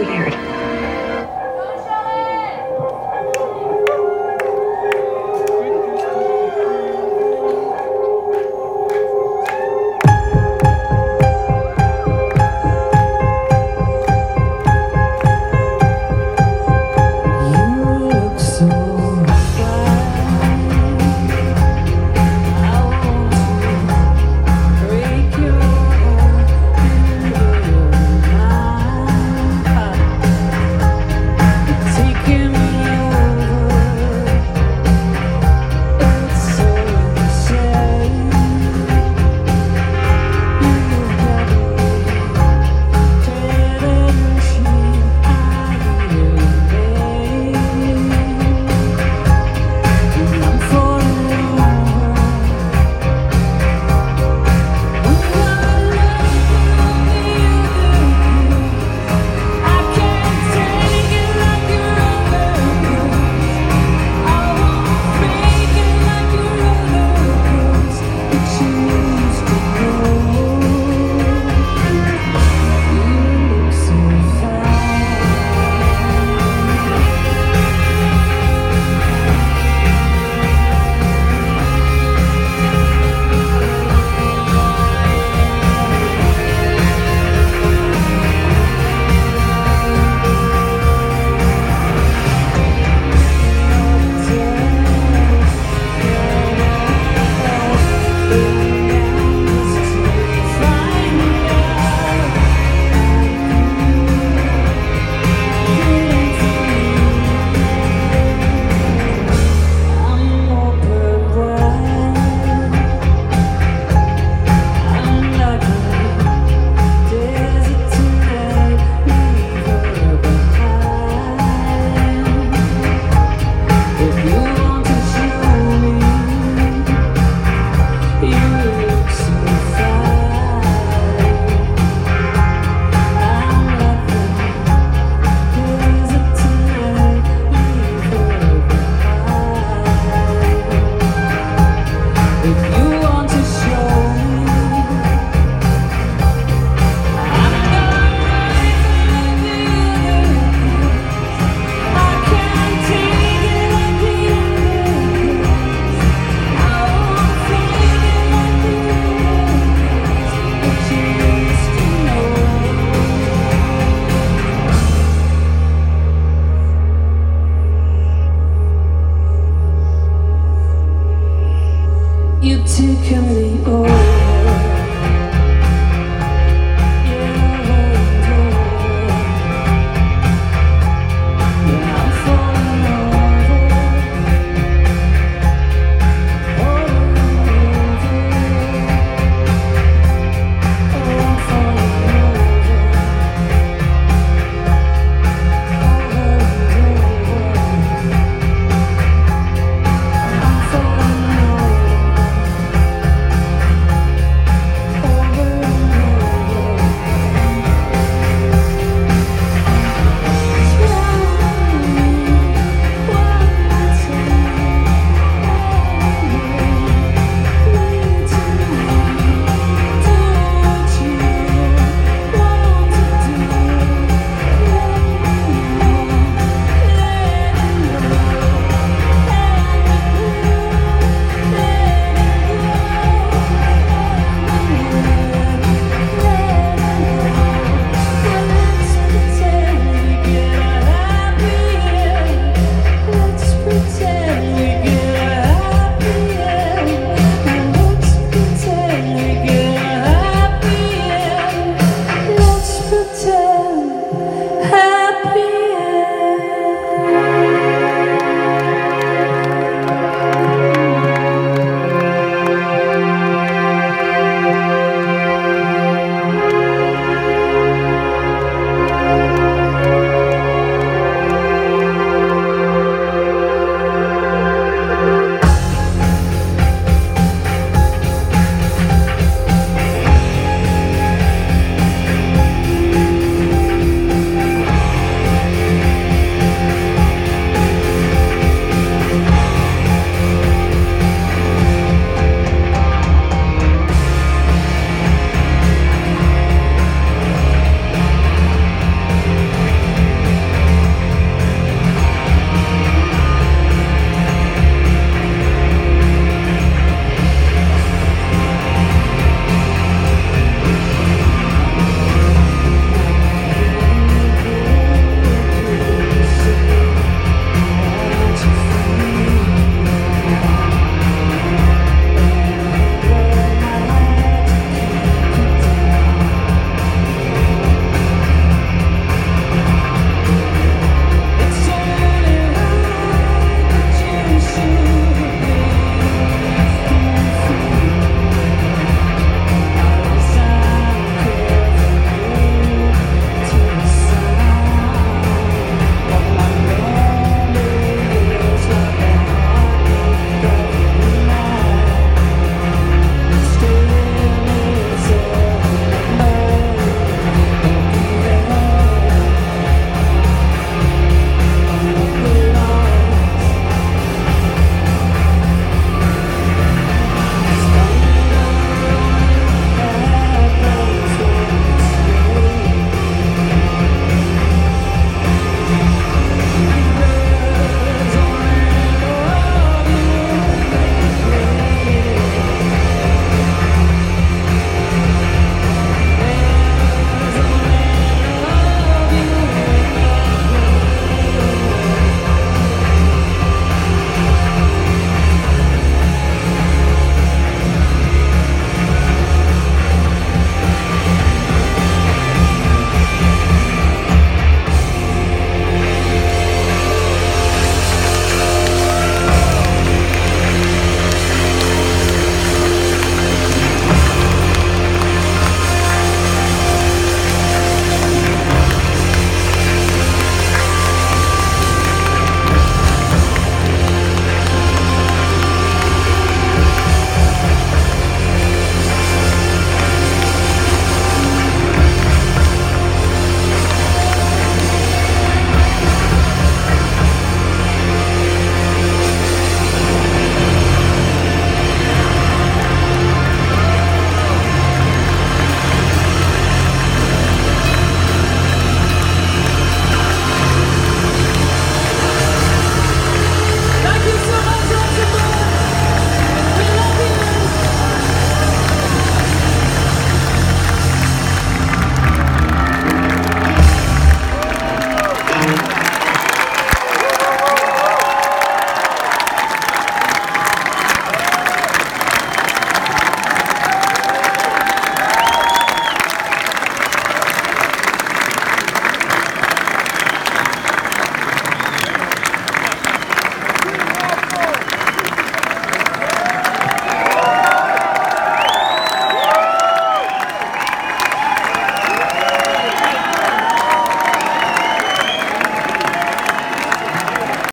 weird. you're taking me away